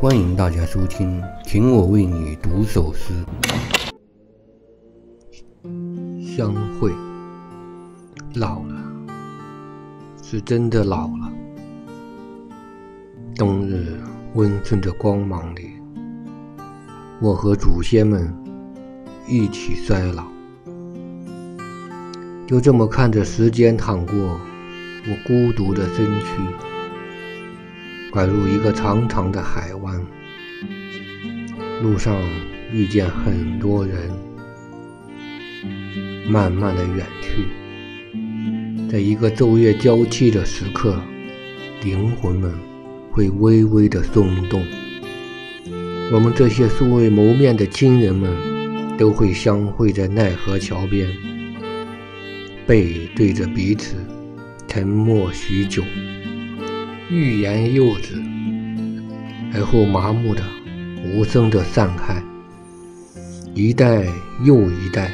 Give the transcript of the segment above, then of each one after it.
欢迎大家收听，听我为你读首诗。相会，老了，是真的老了。冬日温顺的光芒里，我和祖先们一起衰老。就这么看着时间淌过我孤独的身躯。拐入一个长长的海湾，路上遇见很多人，慢慢的远去。在一个昼夜交替的时刻，灵魂们会微微的松动。我们这些素未谋面的亲人们，都会相会在奈何桥边，背对着彼此，沉默许久。欲言又止，而后麻木的、无声的散开。一代又一代，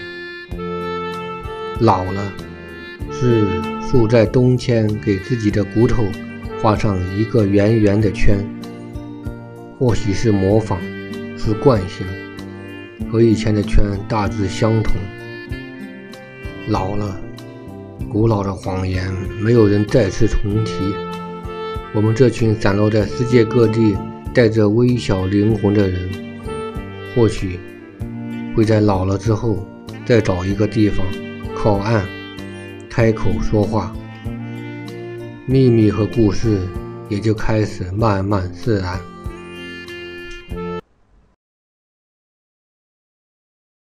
老了，是树在冬天给自己的骨头画上一个圆圆的圈。或许是模仿，是惯性，和以前的圈大致相同。老了，古老的谎言，没有人再次重提。我们这群散落在世界各地、带着微小灵魂的人，或许会在老了之后，再找一个地方靠岸，开口说话，秘密和故事也就开始慢慢自然。